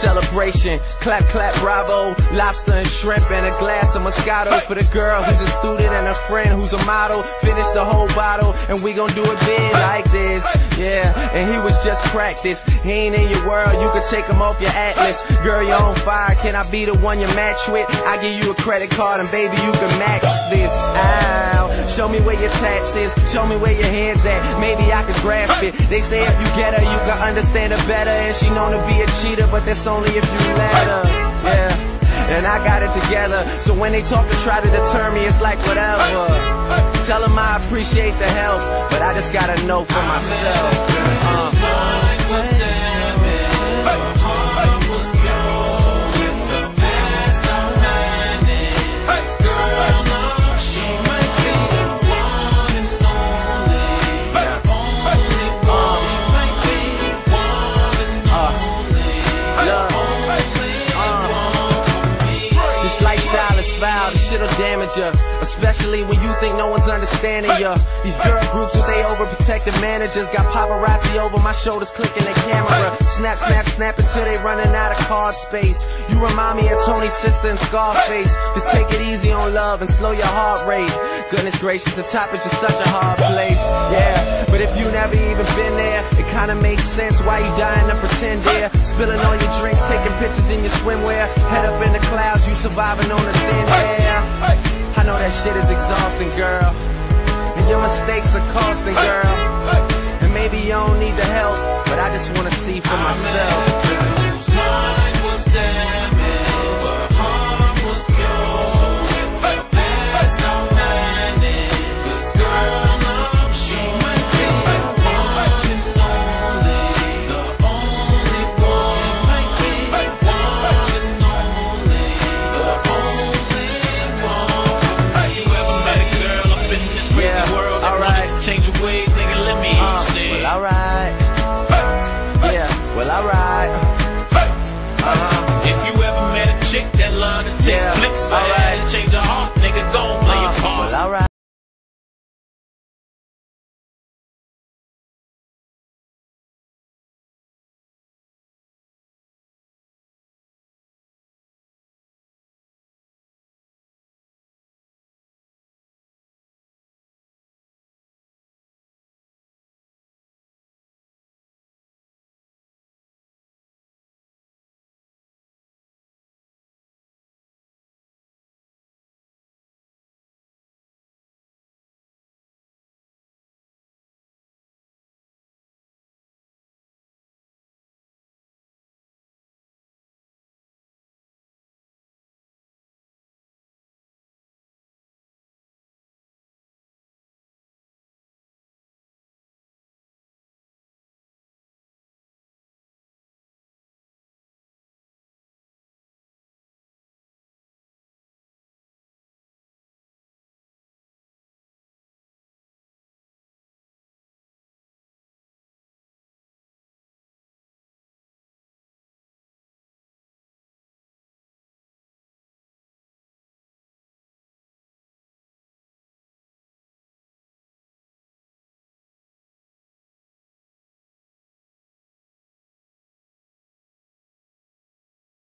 celebrate celebration. Clap, clap, bravo. Lobster and shrimp and a glass of Moscato for the girl who's a student and a friend who's a model. Finish the whole bottle and we gon' do it big like this. Yeah, and he was just practice. He ain't in your world, you can take him off your atlas. Girl, you're on fire. Can I be the one you match with? I give you a credit card and baby, you can max this. out. Show me where your tats is. Show me where your head's at. Maybe I can grasp it. They say if you get her, you can understand her better. And she known to be a cheater, but that's only if you let her. Yeah. And I got it together. So when they talk to try to deter me, it's like whatever. Tell them I appreciate the help, but I just gotta know for myself. Uh. Lifestyle is foul, this shit'll damage ya. Especially when you think no one's understanding ya. These girl groups with they overprotective managers got paparazzi over my shoulders clicking the camera. Snap, snap, snap until they running out of card space. You remind me of Tony's sister and Scarface. Just take it easy on love and slow your heart rate. Goodness gracious, the top is just such a hard place. Yeah, but if you never even been there, it kinda makes sense why you dying to pretend there. Spilling all your drinks, taking pictures in your swimwear. Surviving on the thin air. I know that shit is exhausting, girl. And your mistakes are costing, girl. And maybe you don't need the help, but I just wanna see for myself. well, alright. Hey. Uh-huh. If you ever met a chick that love to take yeah. flicks, alright, change your heart, nigga, don't